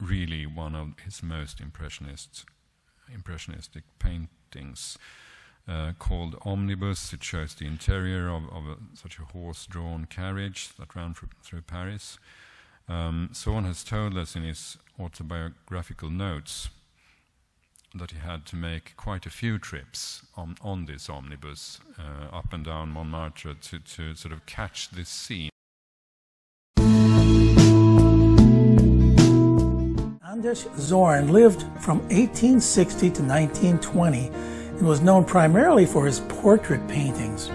really one of his most impressionist, impressionistic paintings. Uh, called Omnibus. It shows the interior of, of a, such a horse-drawn carriage that ran through Paris. Um, Zorn has told us in his autobiographical notes that he had to make quite a few trips on, on this omnibus uh, up and down Montmartre to, to sort of catch this scene. Anders Zorn lived from 1860 to 1920 and was known primarily for his portrait paintings.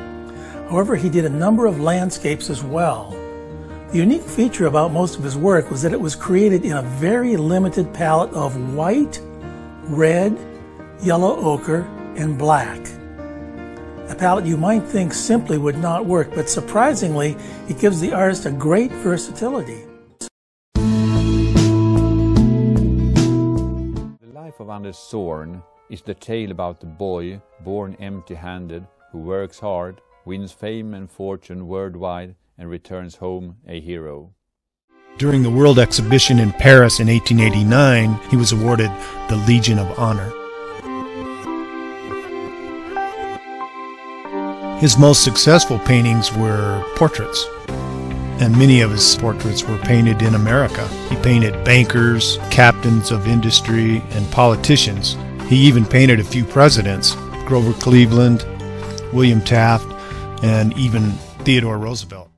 However, he did a number of landscapes as well. The unique feature about most of his work was that it was created in a very limited palette of white, red, yellow ochre, and black. A palette you might think simply would not work, but surprisingly, it gives the artist a great versatility. Life of Anders Zorn is the tale about the boy born empty handed who works hard, wins fame and fortune worldwide, and returns home a hero. During the World Exhibition in Paris in 1889, he was awarded the Legion of Honor. His most successful paintings were portraits, and many of his portraits were painted in America. Painted bankers, captains of industry, and politicians. He even painted a few presidents Grover Cleveland, William Taft, and even Theodore Roosevelt.